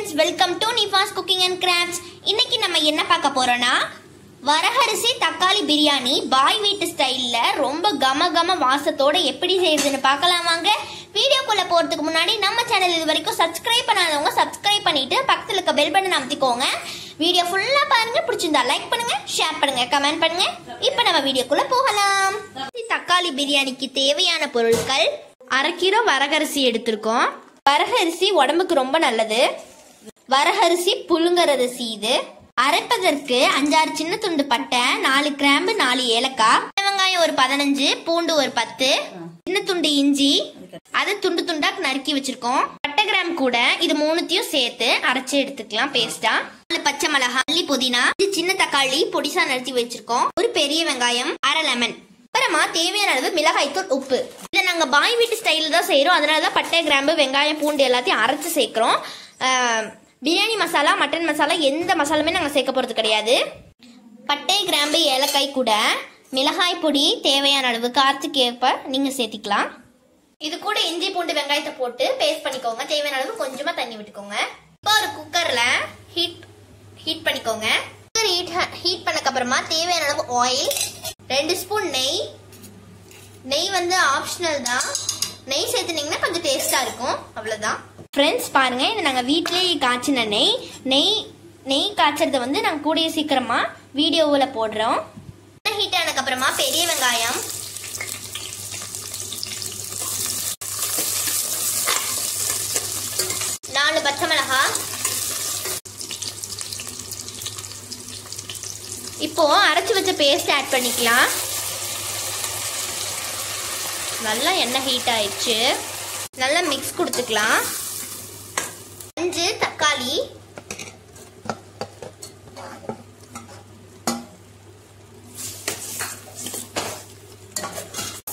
Friends welcome to Nifa's cooking and crafts இன்னைக்கு நம்ம என்ன பார்க்க போறோம்னா வரகரிசி தக்காளி பிரியாணி பாய் வீட்டு ஸ்டைல்ல ரொம்ப கம கம வாசத்தோட எப்படி செய்யுதுன்னு பார்க்கலாம் வாங்க. வீடியோக்குள்ள போறதுக்கு முன்னாடி நம்ம சேனல் இது வரைக்கும் சப்ஸ்கிரைப் பண்ணாதவங்க சப்ஸ்கிரைப் பண்ணிட்டு பக்கத்துல இருக்க பெல் பட்டன் அமைத்திக்கோங்க. வீடியோ ஃபுல்லா பாருங்க பிடிச்சிருந்தா லைக் பண்ணுங்க ஷேர் பண்ணுங்க கமெண்ட் பண்ணுங்க. இப்போ நம்ம வீடியோக்குள்ள போகலாம். தக்காளி பிரியாணிக்கு தேவையான பொருட்கள் அரை கிலோ வரகரிசி எடுத்திருக்கோம். வரகரிசி உடம்புக்கு ரொம்ப நல்லது. வரகரிசி புழுங்கல் அரிசி இது அரைப்பதற்கு அஞ்சாறு சின்ன துண்டு பட்டை நாலு கிராம்பு நாலு ஏலக்காய். வெங்காயம் ஒரு பதினஞ்சு பூண்டு ஒரு பத்து. சின்ன துண்டு இஞ்சி. அதை துண்டு துண்டா நறுக்கி வச்சிருக்கோம். பட்டை கிராம் கூட இது மூணுத்தையும் சேர்த்து அரைச்சு எடுத்துக்கலாம் பேஸ்டா நாலு பச்சை மிளகாய் மல்லி புதினா. இது சின்ன தக்காளி பொடிசா நறுத்தி வச்சிருக்கோம். ஒரு பெரிய வெங்காயம் அரை லெமன் அப்புறமா தேவையான அளவு மிளகாய்த்தூள் உப்பு. இதை நாங்க பாய் வீட்டு ஸ்டைல தான் செய்யறோம் அதனாலதான் பட்டை கிராம்பு வெங்காயம் பூண்டு எல்லாத்தையும் அரைச்சு சேர்க்கிறோம். ஆஹ், பிரியாணி மசாலா மட்டன் மசாலா எந்த மசாலுமே நாங்கள் சேர்க்க போகிறது கிடையாது. பட்டை கிராம்பு ஏலக்காய் கூட மிளகாய் பொடி தேவையான அளவு காரத்துக்கு ஏற்ப நீங்கள் சேர்த்திக்கலாம். இது கூட இஞ்சி பூண்டு வெங்காயத்தை போட்டு பேஸ்ட் பண்ணிக்கோங்க. தேவையான அளவு கொஞ்சமாக தண்ணி விட்டுக்கோங்க. இப்போ ஒரு குக்கரில் ஹீட் ஹீட் பண்ணிக்கோங்க. குக்கர் ஹீட் ஹீட் பண்ணக்கப்புறமா தேவையான அளவு ஆயில் ரெண்டு ஸ்பூன் நெய். நெய் வந்து ஆப்ஷனல் தான். நெய் சேர்த்துனீங்கன்னா கொஞ்சம் டேஸ்ட்டாக இருக்கும். அவ்வளோதான் ஃப்ரெண்ட்ஸ் பாருங்க. இது நாங்க காய்ச்சின நெய். நெய் நெய் காய்ச்சறத வந்து நாங்கள் கூடிய சீக்கிரமா வீடியோவில் போடுறோம். ஹீட் ஆனதுக்கு அப்புறமா பெரிய வெங்காயம். நாலு பச்சை மிளகா. இப்போ அரைச்சு வச்ச பேஸ்ட் ஆட் பண்ணிக்கலாம். நல்லா எண்ணெய் ஹீட் ஆயிடுச்சு. நல்லா மிக்ஸ் கொடுத்துக்கலாம். அஞ்சு தக்காளி.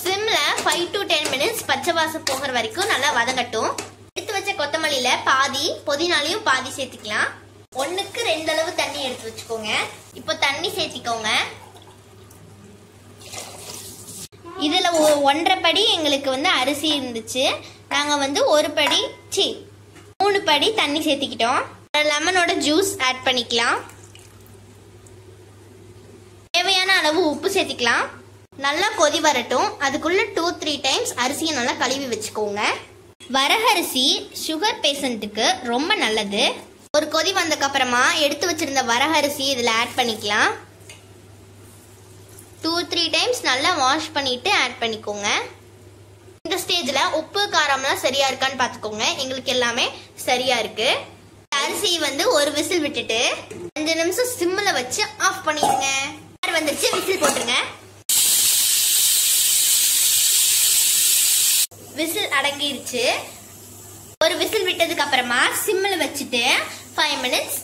சிம்ல ஃபைவ் டு டென் மினிட்ஸ் பச்சை வாசம் போகிற வரைக்கும் நல்லா வதங்கட்டும். எடுத்து வச்ச கொத்தமல்லியில பாதி புதினாலையும் பாதி சேர்த்துக்கலாம். ஒண்ணுக்கு ரெண்டு அளவு தண்ணி எடுத்து வச்சுக்கோங்க. இப்போ தண்ணி சேர்த்திக்கோங்க. இதில் ஒன்றரை படி எங்களுக்கு வந்து அரிசி இருந்துச்சு. நாங்கள் வந்து ஒரு படி சி மூணு படி தண்ணி சேர்த்திக்கிட்டோம். லெமனோட ஜூஸ் ஆட் பண்ணிக்கலாம். தேவையான அளவு உப்பு சேர்த்திக்கலாம். நல்லா கொதி வரட்டும். அதுக்குள்ள டூ த்ரீ டைம்ஸ் அரிசியை நல்லா கழுவி வச்சுக்கோங்க. வரகரிசி சுகர் பேஷண்ட்டுக்கு ரொம்ப நல்லது. ஒரு கொதி வந்ததுக்கு அப்புறமா எடுத்து வச்சிருந்த வரகரிசி இதில் ஆட் பண்ணிக்கலாம். டூ த்ரீ டைம்ஸ் நல்லா வாஷ் பண்ணிட்டு ஆட் பண்ணிக்கோங்க. இந்த ஸ்டேஜ்ல உப்பு காரம்லாம் சரியா இருக்கான்னு பாத்துக்கோங்க. எங்களுக்கு எல்லாமே சரியா இருக்கு. அரிசி வந்து ஒரு விசில் விட்டுட்டு அஞ்சு நிமிஷம் சிம்ல வச்சு ஆஃப் பண்ணிடுங்க. யார் வந்துருச்சு விசில் போட்டுருங்க. விசில் அடங்கிருச்சு. ஒரு விசில் விட்டதுக்கு அப்புறமா சிம்மில் வச்சுட்டு ஃபைவ் மினிட்ஸ்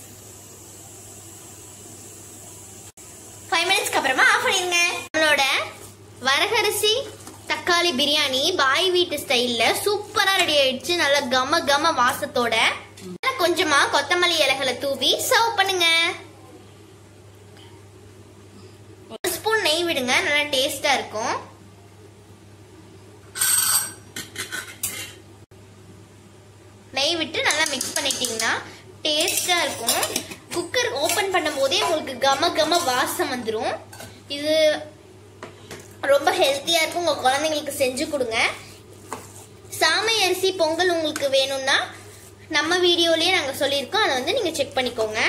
ஃபைவ் மினிட்ஸ்க்கு அப்புறமா ஆஃப் பண்ணிருங்க நம்மளோட வரகரிசி தக்காளி பிரியாணி பாய் வீட்டு ஸ்டைல்ல சூப்பரா ரெடி ஆயிடுச்சு. நல்ல கம கம வாசத்தோட. கொஞ்சமா கொத்தமல்லி இலைகளை தூவி சர்வ் பண்ணுங்க. ஒரு ஸ்பூன் நெய் விடுங்க. நல்லா டேஸ்டா இருக்கும். நெய் விட்டு நல்லா மிக்ஸ் பண்ணிட்டீங்கன்னா டேஸ்டா இருக்கும். குக்கர் ஓபன் பண்ணும் போதே உங்களுக்கு கம கம வாசம் வந்துடும் இது ரொம்ப ஹெல்த்தியா இருக்கும். உங்க குழந்தைங்களுக்கு செஞ்சு கொடுங்க. சாமை அரிசி பொங்கல் உங்களுக்கு வேணும்னா நம்ம வீடியோலயே நாங்க சொல்லியிருக்கோம். அதை வந்து நீங்க செக் பண்ணிக்கோங்க.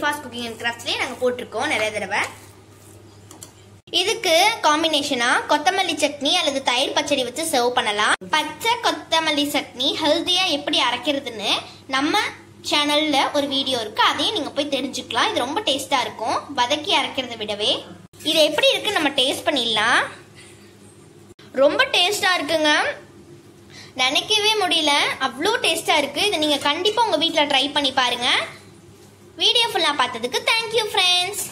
ஃபாஸ்ட் குக்கிங் அண்ட் கிராஃப்ட்லேயே நாங்கள் போட்டிருக்கோம் நிறைய தடவை. இதுக்கு காம்பினேஷனா கொத்தமல்லி சட்னி அல்லது தயிர் பச்சடி வச்சு சர்வ் பண்ணலாம். பச்சை கொத்தமல்லி சட்னி ஹெல்த்தியா எப்படி அரைக்கிறதுன்னு நம்ம சேனல்ல ஒரு வீடியோ இருக்கு. அதையும் நீங்க போய் தெரிஞ்சுக்கலாம். இது ரொம்ப டேஸ்டா இருக்கும். வதக்கி அரைக்கிறத விடவே. இது எப்படி இருக்கு நம்ம டேஸ்ட் பண்ணிடலாம். ரொம்ப டேஸ்டா இருக்குங்க. நினைக்கவே முடியல. அவ்வளோ டேஸ்டா இருக்கு. இதை நீங்க கண்டிப்பா உங்க வீட்டில் ட்ரை பண்ணி பாருங்க. வீடியோ ஃபுல்லாக பார்த்ததுக்கு தேங்க்யூ ஃப்ரெண்ட்ஸ்